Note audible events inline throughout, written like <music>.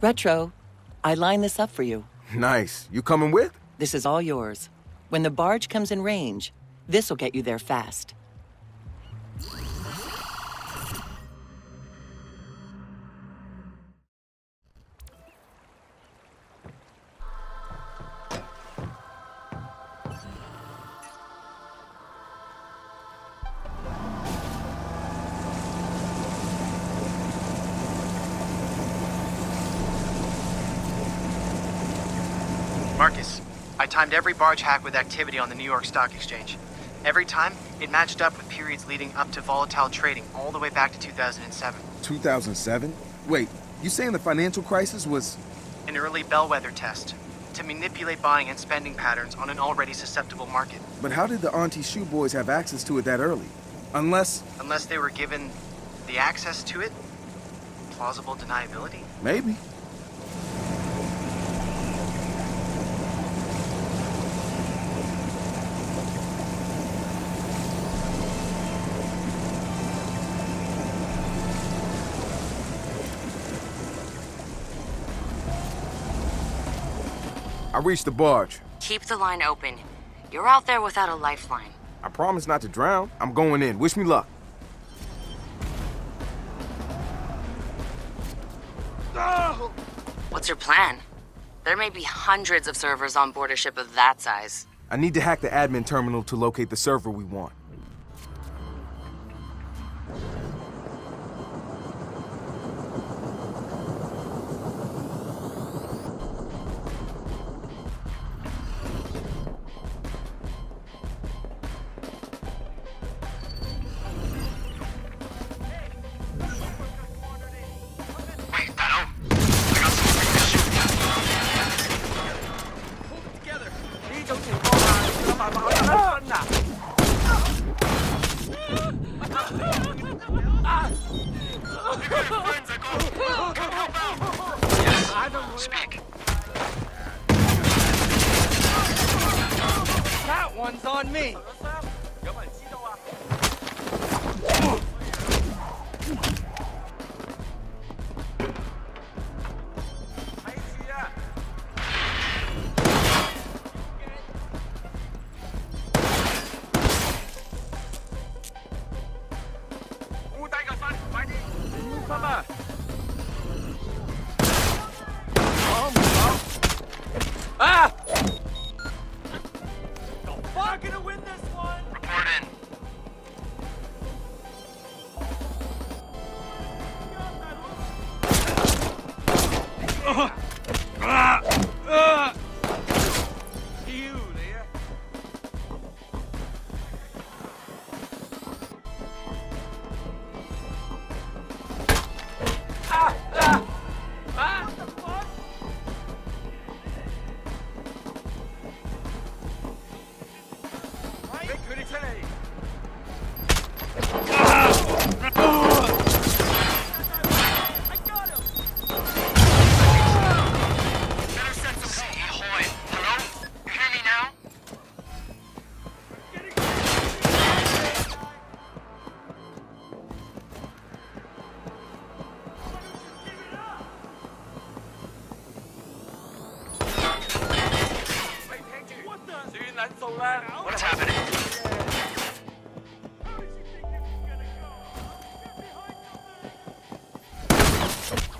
Retro, I lined this up for you. Nice. You coming with? This is all yours. When the barge comes in range, this'll get you there fast. I timed every barge hack with activity on the New York Stock Exchange. Every time, it matched up with periods leading up to volatile trading all the way back to 2007. 2007? Wait, you saying the financial crisis was. An early bellwether test to manipulate buying and spending patterns on an already susceptible market. But how did the Auntie Shu Boys have access to it that early? Unless. Unless they were given the access to it? Plausible deniability? Maybe. I reached the barge. Keep the line open. You're out there without a lifeline. I promise not to drown. I'm going in. Wish me luck. What's your plan? There may be hundreds of servers on board a ship of that size. I need to hack the admin terminal to locate the server we want. Speak. That one's on me.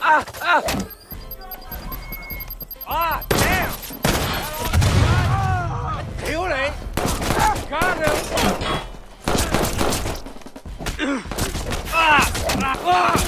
Ah! Ah! Ah! Damn! 屌你！Got him! Ah! Ah! Ah!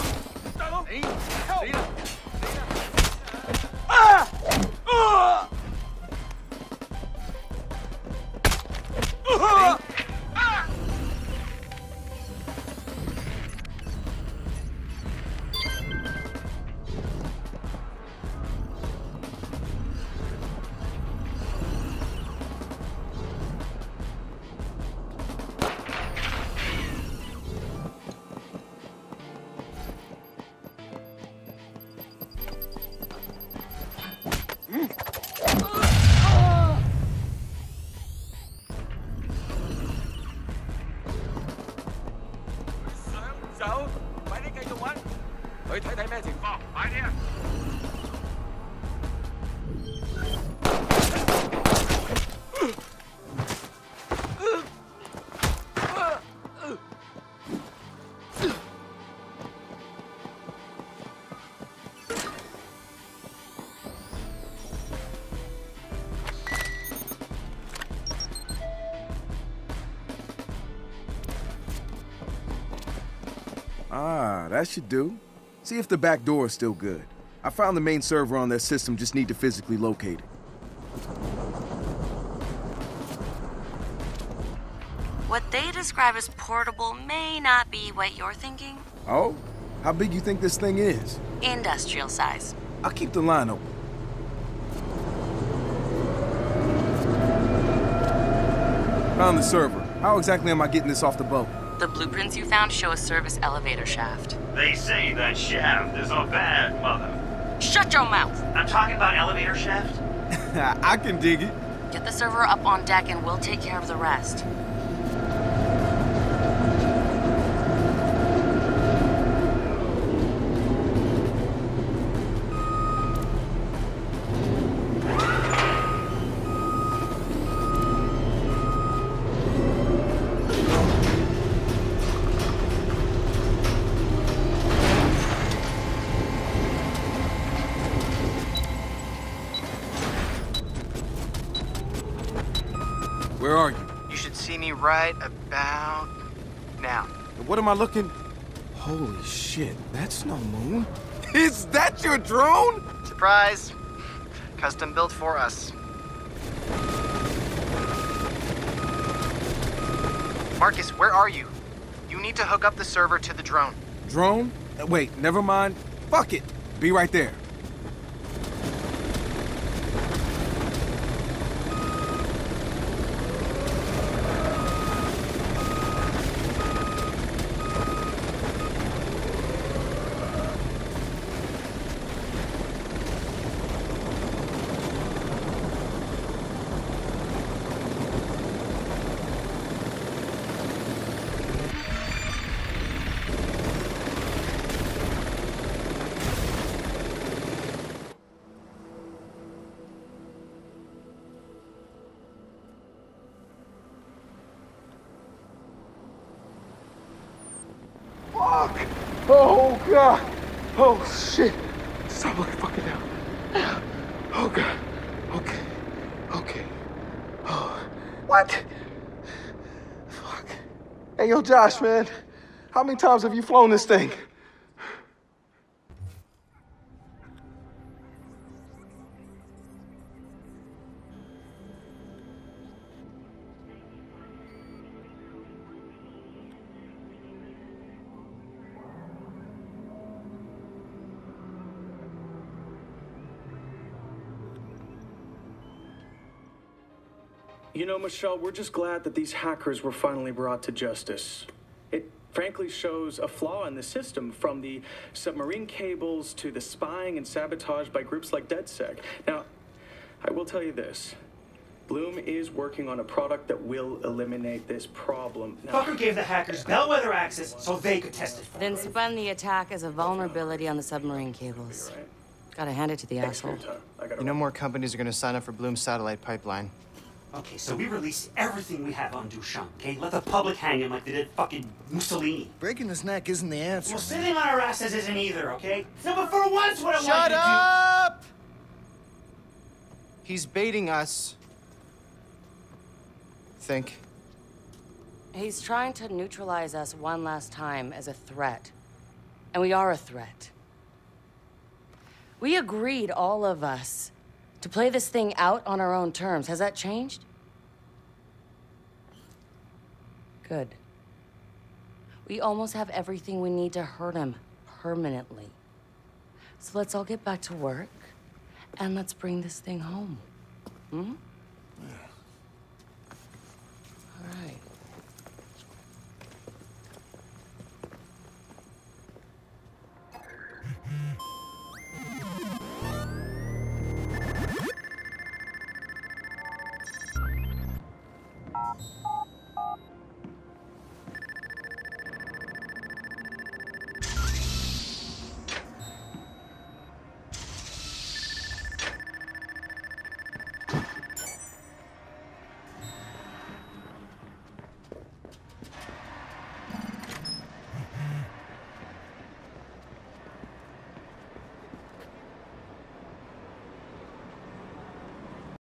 去睇睇咩情況，快啲啊！Ah, that should do. See if the back door is still good. I found the main server on that system, just need to physically locate it. What they describe as portable may not be what you're thinking. Oh? How big you think this thing is? Industrial size. I'll keep the line open. Found the server. How exactly am I getting this off the boat? The blueprints you found show a service elevator shaft. They say that shaft is a bad mother. Shut your mouth! I'm talking about elevator shaft. <laughs> I can dig it. Get the server up on deck and we'll take care of the rest. See me right about now. What am I looking? Holy shit, that's no moon. <laughs> Is that your drone? Surprise! Custom built for us. Marcus, where are you? You need to hook up the server to the drone. Drone? Uh, Wait, never mind. Fuck it. Be right there. Oh shit! Stop looking fucking down. Oh god. Okay. Okay. Oh. What? Fuck. Hey yo, Josh, man. How many times have you flown this thing? You know, Michelle, we're just glad that these hackers were finally brought to justice. It frankly shows a flaw in the system from the submarine cables to the spying and sabotage by groups like DedSec. Now, I will tell you this. Bloom is working on a product that will eliminate this problem. Now, Fucker gave the hackers bellwether access so they could test it Then spun the attack as a vulnerability on the submarine cables. right. Gotta hand it to the Thanks asshole. your time. I gotta You know more companies are gonna sign up for Bloom's satellite pipeline. Okay, so we release everything we have on Dušan, okay? Let the public hang him like they did fucking Mussolini. Breaking his neck isn't the answer. Well, sitting on our asses isn't either, okay? No, but for once, what I want you Shut to up! He's baiting us. Think. He's trying to neutralize us one last time as a threat. And we are a threat. We agreed, all of us, to play this thing out on our own terms. Has that changed? Good. We almost have everything we need to hurt him permanently. So let's all get back to work and let's bring this thing home. Hmm?